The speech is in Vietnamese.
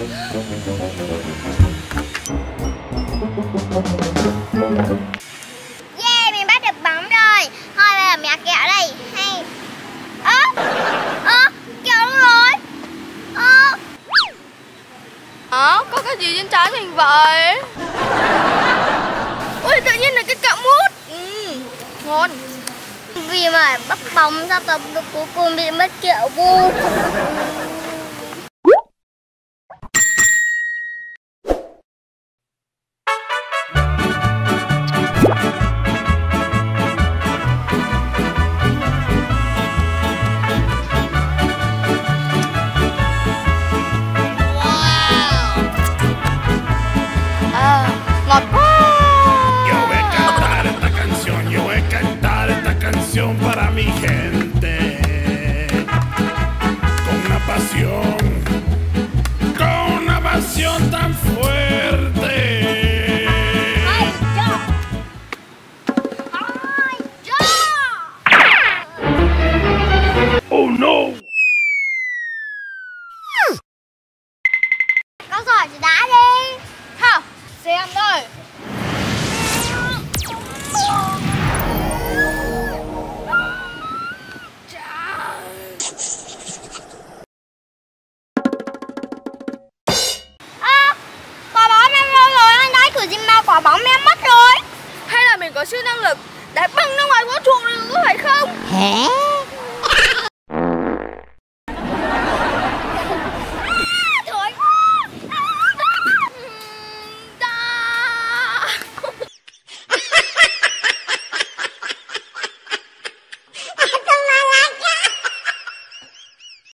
Yeah, mình bắt được bóng rồi. Thôi bây giờ mình ăn kẹo đây. Hey, Ơ Ơ Kẹo luôn rồi. Ơ. Ơ Có cái gì trên trái mình vậy? Ui tự nhiên là cái kẹo mút. Ừ, Ngon. Vì mà bắt bóng sao tầm cuối cùng bị mất kẹo vô canción para mi gente. Con una pasión, con una pasión tan fuerte. Ai cho Ai cho Oh no! Con giỏi thì đá đi Hả, xem thôi quả bóng em mất rồi Hay là mình có siêu năng lực Để băng ra ngoài vũ trụ được phải không? Hả